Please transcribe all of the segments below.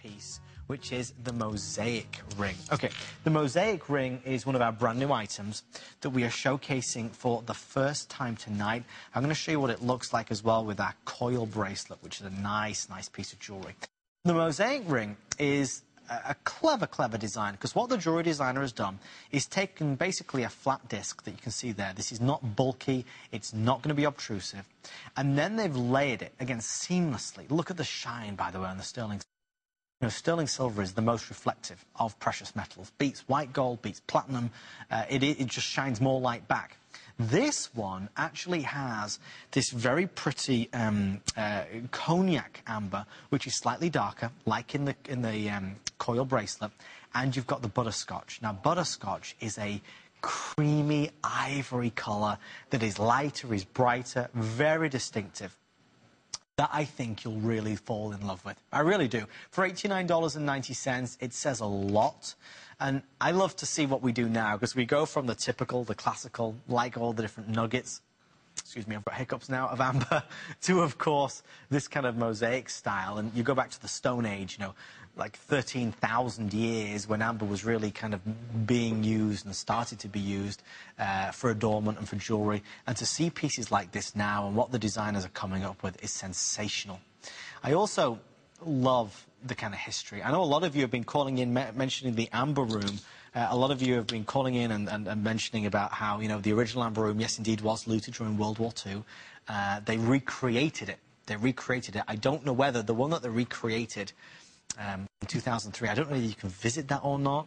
piece, which is the mosaic ring. Okay, the mosaic ring is one of our brand new items that we are showcasing for the first time tonight. I'm going to show you what it looks like as well with our coil bracelet, which is a nice, nice piece of jewelry. The mosaic ring is a clever, clever design because what the jewelry designer has done is taken basically a flat disc that you can see there. This is not bulky, it's not going to be obtrusive. And then they've layered it, again, seamlessly. Look at the shine, by the way, on the sterling. You know, sterling silver is the most reflective of precious metals. Beats white gold, beats platinum. Uh, it, it just shines more light back. This one actually has this very pretty um, uh, cognac amber, which is slightly darker, like in the in the um, coil bracelet, and you've got the butterscotch. Now, butterscotch is a creamy ivory colour that is lighter, is brighter, very distinctive that I think you'll really fall in love with. I really do. For $89.90, it says a lot. And I love to see what we do now because we go from the typical, the classical, like all the different nuggets, excuse me, I've got hiccups now, of amber, to, of course, this kind of mosaic style. And you go back to the Stone Age, you know, like 13,000 years when amber was really kind of being used and started to be used uh, for adornment and for jewellery. And to see pieces like this now and what the designers are coming up with is sensational. I also love the kind of history. I know a lot of you have been calling in, mentioning the Amber Room. Uh, a lot of you have been calling in and, and, and, mentioning about how, you know, the original Amber Room, yes, indeed, was looted during World War II. Uh, they recreated it. They recreated it. I don't know whether the one that they recreated um, in 2003, I don't know whether you can visit that or not.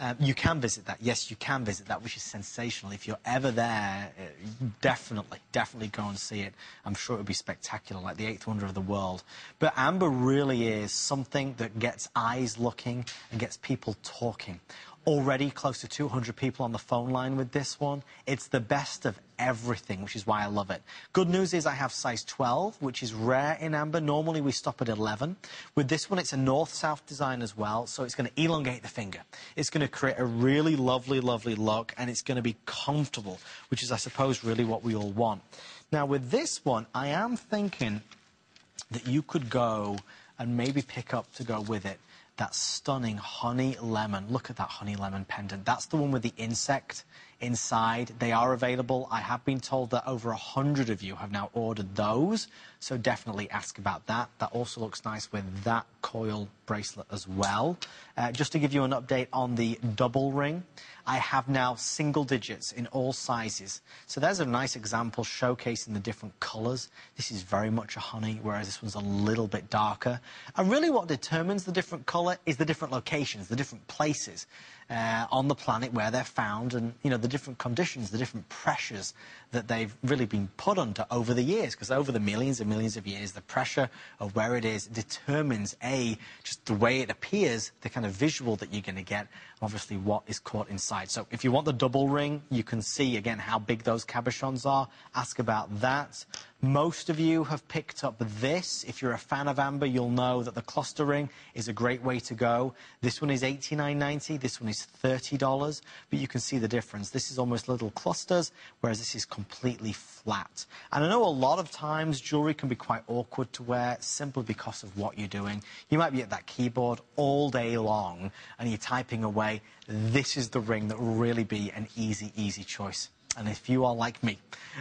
Um, you can visit that. Yes, you can visit that, which is sensational. If you're ever there, uh, definitely, definitely go and see it. I'm sure it would be spectacular, like the eighth wonder of the world. But Amber really is something that gets eyes looking and gets people talking already close to 200 people on the phone line with this one. It's the best of everything, which is why I love it. Good news is I have size 12, which is rare in amber. Normally we stop at 11. With this one, it's a north-south design as well, so it's going to elongate the finger. It's going to create a really lovely, lovely look, and it's going to be comfortable, which is, I suppose, really what we all want. Now, with this one, I am thinking that you could go and maybe pick up to go with it that stunning honey lemon. Look at that honey lemon pendant. That's the one with the insect inside. They are available. I have been told that over a hundred of you have now ordered those, so definitely ask about that. That also looks nice with that coil bracelet as well. Uh, just to give you an update on the double ring, I have now single digits in all sizes. So there's a nice example showcasing the different colours. This is very much a honey, whereas this one's a little bit darker. And really what determines the different colour is the different locations, the different places uh, on the planet where they're found and, you know, the different conditions, the different pressures that they've really been put under over the years. Because over the millions and millions of years, the pressure of where it is determines, A, just the way it appears, the kind of visual that you're going to get, obviously what is caught inside. So if you want the double ring, you can see, again, how big those cabochons are. Ask about that. Most of you have picked up this. If you're a fan of Amber, you'll know that the cluster ring is a great way to go. This one is $89.90. This one is $30. But you can see the difference. This is almost little clusters, whereas this is completely flat. And I know a lot of times jewelry can be quite awkward to wear simply because of what you're doing. You might be at that keyboard all day long and you're typing away. This is the ring that will really be an easy, easy choice. And if you are like me,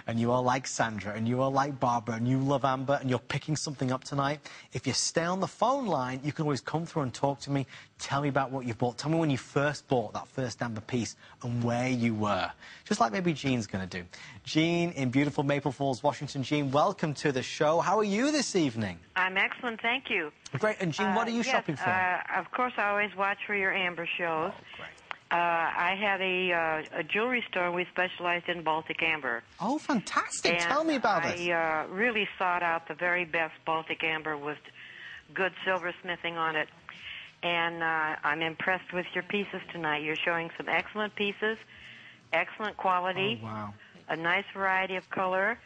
and you are like Sandra, and you are like Barbara, and you love Amber, and you're picking something up tonight, if you stay on the phone line, you can always come through and talk to me. Tell me about what you've bought. Tell me when you first bought that first Amber piece and where you were. Just like maybe Jean's going to do. Jean in beautiful Maple Falls, Washington. Jean, welcome to the show. How are you this evening? I'm excellent, thank you. Great. And Jean, uh, what are you uh, yes, shopping for? Uh, of course, I always watch for your Amber shows. Oh, great. Uh, I had a, uh, a jewelry store, we specialized in Baltic amber. Oh, fantastic! And Tell me about I, it. I uh, really sought out the very best Baltic amber with good silversmithing on it. And uh, I'm impressed with your pieces tonight. You're showing some excellent pieces, excellent quality, oh, wow. a nice variety of color.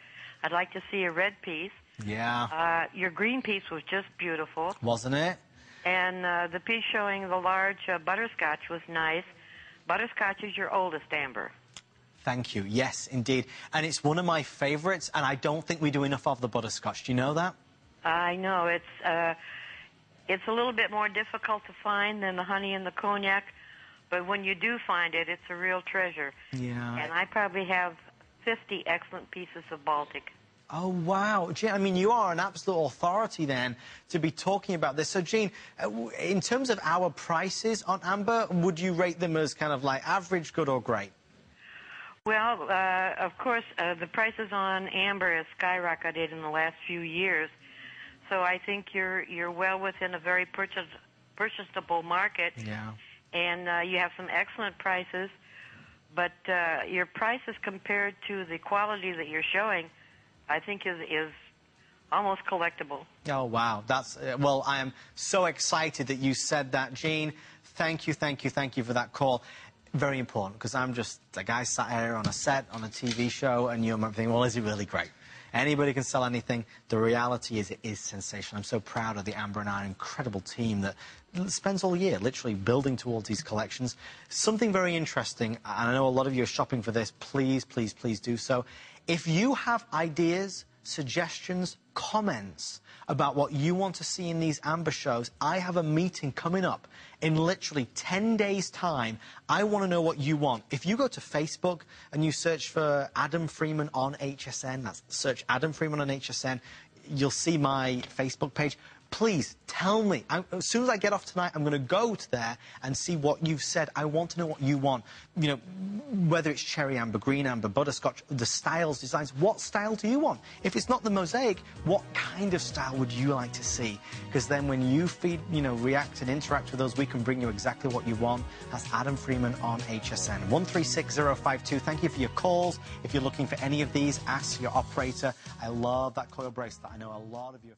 I'd like to see a red piece. Yeah. Uh, your green piece was just beautiful. Wasn't it? And uh, the piece showing the large uh, butterscotch was nice. Butterscotch is your oldest amber. Thank you. Yes, indeed. And it's one of my favorites, and I don't think we do enough of the butterscotch. Do you know that? I know. It's, uh, It's a little bit more difficult to find than the honey and the cognac, but when you do find it, it's a real treasure. Yeah. And I probably have 50 excellent pieces of Baltic. Oh, wow. Jean, I mean, you are an absolute authority then to be talking about this. So, Jean, uh, in terms of our prices on Amber, would you rate them as kind of like average, good, or great? Well, uh, of course, uh, the prices on amber have skyrocketed in the last few years, so I think you're you're well within a very purchase, purchasable market, Yeah. and uh, you have some excellent prices. But uh, your prices compared to the quality that you're showing, I think is is almost collectible. Oh, wow. That's, uh, well, I am so excited that you said that, Jean. Thank you, thank you, thank you for that call. Very important, because I'm just a guy sat here on a set, on a TV show, and you're thinking, well, is it really great? Anybody can sell anything. The reality is it is sensational. I'm so proud of the Amber and Iron incredible team that spends all year literally building towards these collections. Something very interesting, and I know a lot of you are shopping for this. Please, please, please do so. If you have ideas, suggestions, comments about what you want to see in these Amber shows, I have a meeting coming up in literally 10 days' time. I want to know what you want. If you go to Facebook and you search for Adam Freeman on HSN, that's search Adam Freeman on HSN, you'll see my Facebook page please tell me. I, as soon as I get off tonight, I'm going to go to there and see what you've said. I want to know what you want. You know, whether it's cherry amber, green amber, butterscotch, the styles, designs. What style do you want? If it's not the mosaic, what kind of style would you like to see? Because then when you feed, you know, react and interact with us, we can bring you exactly what you want. That's Adam Freeman on HSN. 136052. Thank you for your calls. If you're looking for any of these, ask your operator. I love that coil bracelet. I know a lot of you.